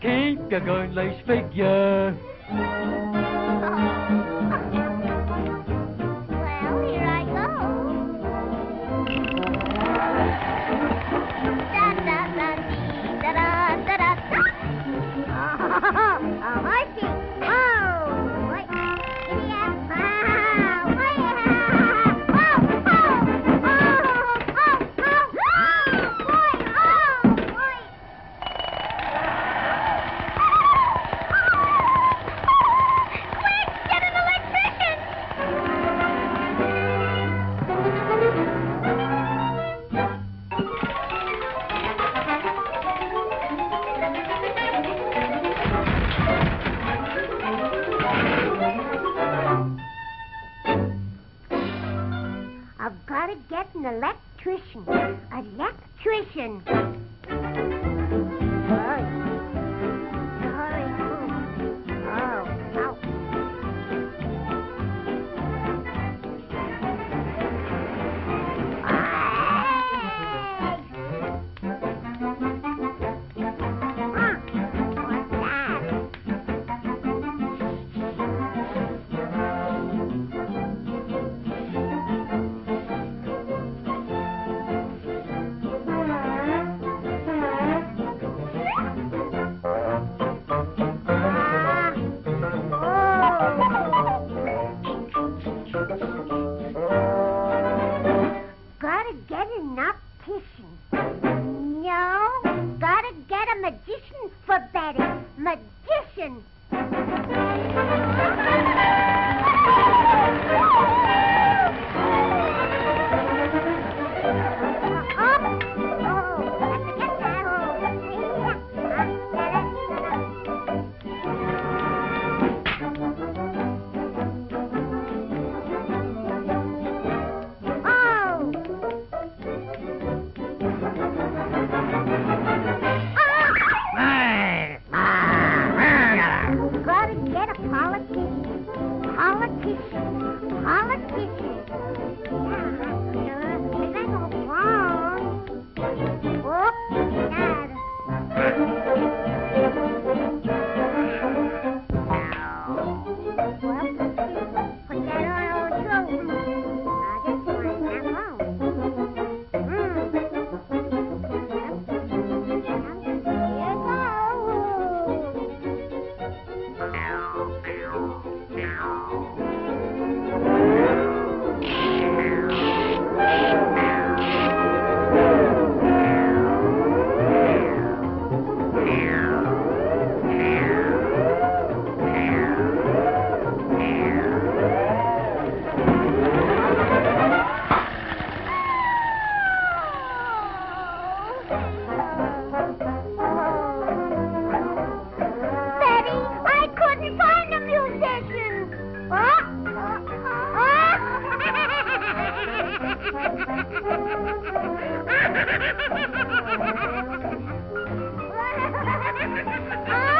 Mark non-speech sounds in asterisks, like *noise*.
Keep your good loose figure. I've got to get an electrician. Electrician. magician for Betty. Magician Thank you. Ah! *laughs*